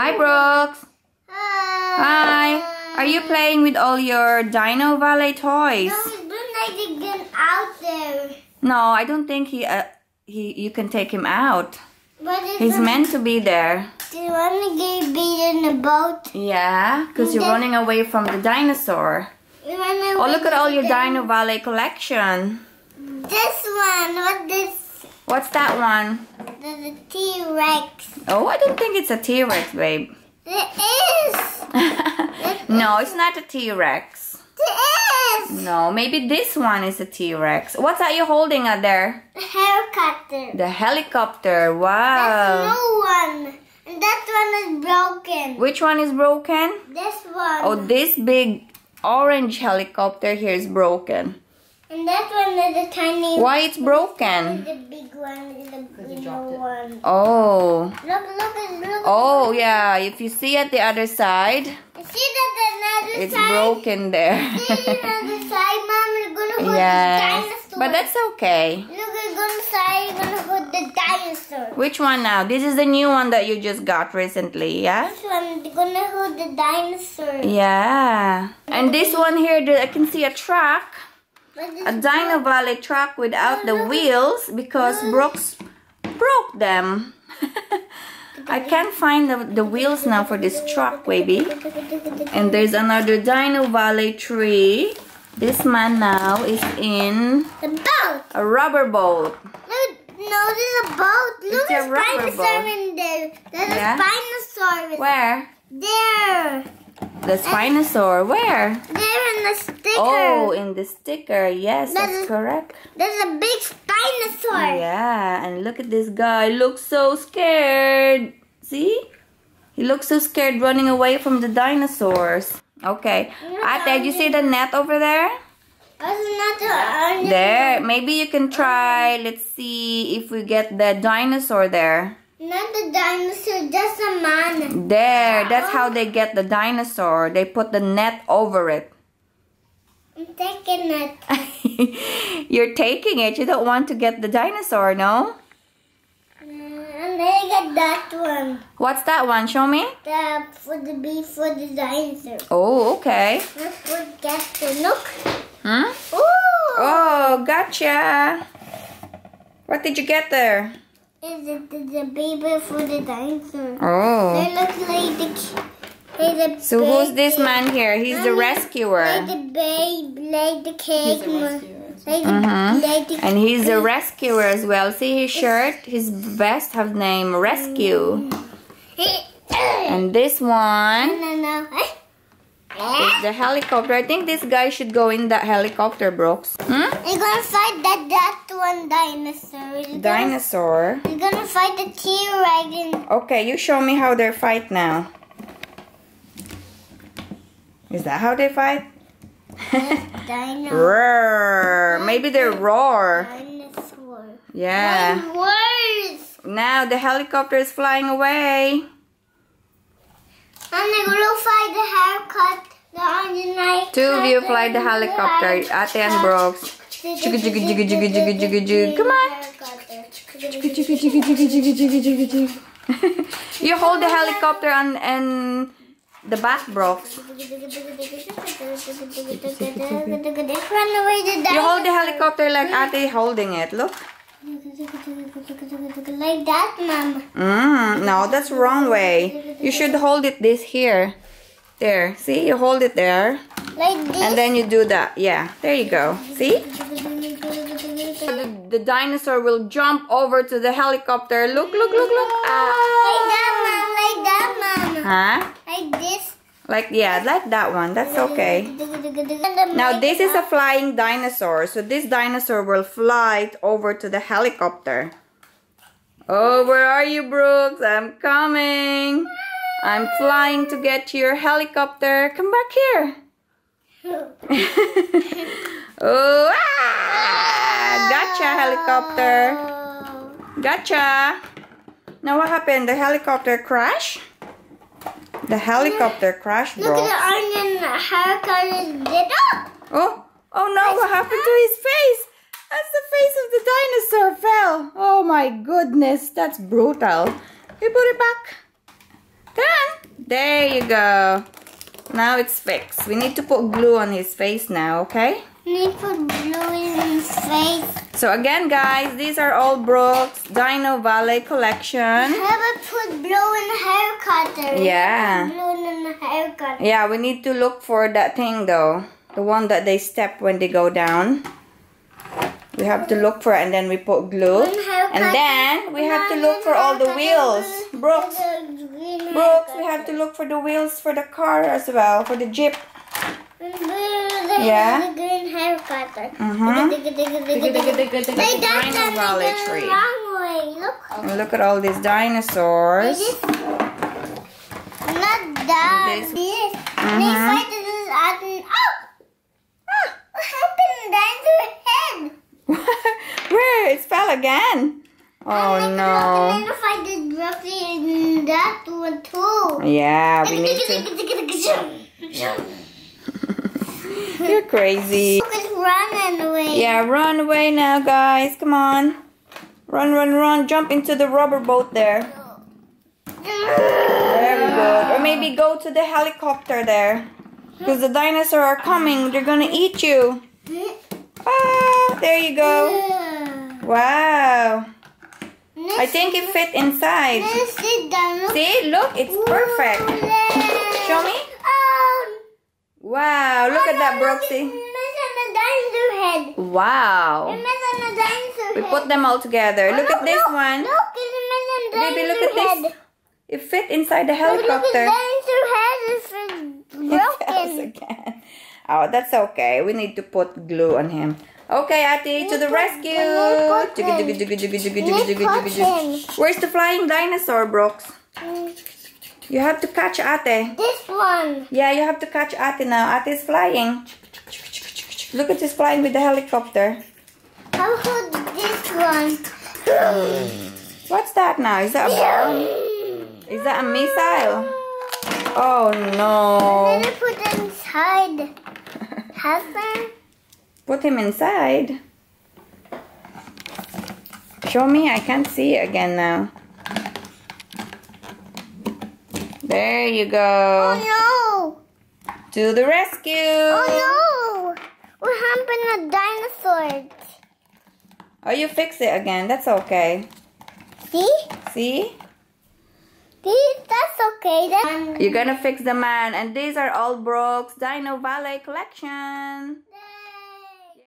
Hi, Brooks. Hi. Are you playing with all your Dino Valley toys? No, like to get out there. No, I don't think he uh, he you can take him out. But He's meant to be there. Do you want to get beat in the boat? Yeah, because you're running away from the dinosaur. Oh, look at all your Dino Valley collection. This one, what this? What's that one? The, T-Rex. Oh, I don't think it's a T-Rex, babe. It is. no, it's not a T-Rex. It is. No, maybe this one is a T-Rex. What's that you holding out there? The helicopter. The helicopter. Wow. That's no one. And that one is broken. Which one is broken? This one. Oh, this big orange helicopter here is broken. And that one is the tiny Why it's broken? The big one is the little one. Oh. Look, look, look. Oh, yeah. If you see at the other side, See that another it's side? broken there. See another side, Mom? We're gonna hold the dinosaur. But that's okay. Look, we're gonna side. We're gonna hold the dinosaur. Which one now? This is the new one that you just got recently, yeah? This one, we're gonna hold the dinosaur. Yeah. And this one here, I can see a truck. A Dino Valley truck without the wheels because Brooks broke them. I can't find the, the wheels now for this truck, baby. And there's another Dino Valley tree. This man now is in a rubber boat. Look, no, there's a boat. Look, It's a there's dinosaur boat. in there. There's Yeah? a Spinosaurus. Where? There. The Spinosaur. Where? There in the sticker. Oh, in the sticker. Yes, That that's is- correct. There's a big Spinosaur. Yeah, and look at this guy. Looks so scared. See? He looks so scared running away from the dinosaurs. Okay. Ate, you see the net over there? There. Maybe you can try. Let's see if we get the dinosaur there. Not the dinosaur, just a man. There. That's how they get the dinosaur. They put the net over it. I'm taking it. You're taking it. You don't want to get the dinosaur, no? I got that one. What's that one? Show me. The for the beef for the dinosaur. Oh, okay. Let's look. Hmm? Ooh! Oh, gotcha. What did you get there? Is it the, the baby for the dinosaur? Oh. They look like the. ki- Like the So who's this man here? He's the rescuer. Like the babe, like the cake. mo- Like the, Mhm. the And he's the rescuer as well. See his shirt? His vest have name Rescue. And this one No, no, no. is the helicopter. I think this guy should go in that helicopter, Brooks. Hmm? You're gonna fight that that one dinosaur. Gonna, Dinosaur. you're gonna fight the T-Rex Okay, you show me how they fight now. Is that how they fight? Roar. Maybe they roar. Dinosaur. Yeah. Words. Now the helicopter is flying away. I'm gonna fight the haircut. The onion knife. Two of you fly the helicopter, Ate and Brooks. Jigga, jigga, jigga, jigga, jigga, jigga, jigga. Come on. You hold the helicopter and and the back, Brooks. Run away the You hold the helicopter like Ate holding it. Look. Like that, Mom. Mm, no, that's wrong way. You should hold it this here. There. See, you hold it there. Like this. And then you do that. Yeah, there you go. See? The, dinosaur will jump over to the helicopter. Look, look, look, look. Like Ah. that, Mom. Like that, Mom. Huh? Like this. Like, yeah, like that one. That's okay. Now, this is a flying dinosaur. So, this dinosaur will fly over to the helicopter. Oh, where are you, Brooks? I'm coming. I'm flying to get your helicopter. Come back here. oh, ah! Gotcha, helicopter. Gotcha. Now, what happened? The helicopter crashed? The helicopter crashed, Look at the onion haircut is little. Oh, oh no, what happened to his face? That's the face of the dinosaur fell. Oh my goodness, that's brutal. You put it back. On. There you go. Now it's fixed. We need to put glue on his face now, okay? Need put glue in his face. So again, guys, these are all Brooks Dino Valley collection. Have put glue in the hair cutter. Yeah. Glue in the hair cutter. Yeah, we need to look for that thing though. The one that they step when they go down. We have to look for it and then we put glue. And then we have to look for all the wheels. Brooks, The green hair Brooks, we have to look for the wheels for the car as well, for the Jeep. And Yeah. Green. Mhm. Digga, digga, They got Dino Valley the tree. wrong way. Look. And look at all these dinosaurs. This not that. This- This. Mhm. They fight this at Oh! Ah! What happened then to her head? Where? It fell again. Oh And no. then if I did roughly in that one too. Yeah, we need to. You're crazy. It's away. Yeah, run away now, guys. Come on. Run, run, run. Jump into the rubber boat there. Very good. Or maybe go to the helicopter there. Because the dinosaurs are coming. They're gonna eat you. Ah, there you go. Wow. I think it fit inside. Let's sit down. Look. See? Look, it's perfect. Show me. Oh, Wow, look at that, oh, Look, Brooksy. it's missing a dinosaur head. Wow. It's dinosaur We head. put them all together. Oh, Look at this look, one. Look, it's Baby, look at head. this. It fit inside the Look, look, helicopter. the dinosaur head is broken. again. Oh, that's okay. We need to put glue on him. Okay, Ati, to the rescue. Where's the flying dinosaur, Brooks? Mm. You have to catch Ate. This one. Yeah, you have to catch Ate now. Ate is flying. Look at this flying with the helicopter. How about this one? What's that now? Is that a bomb? Is that a missile? Oh no. Then I put it inside. Husband? Put him inside. Show me, I can't see again now. There you go. Oh no! To the rescue. Oh no! What happened to dinosaurs? Oh, you fix it again. That's okay. See? See? See? That's okay. That's You're gonna fix the man. And these are all Brooks Dino Valley collection.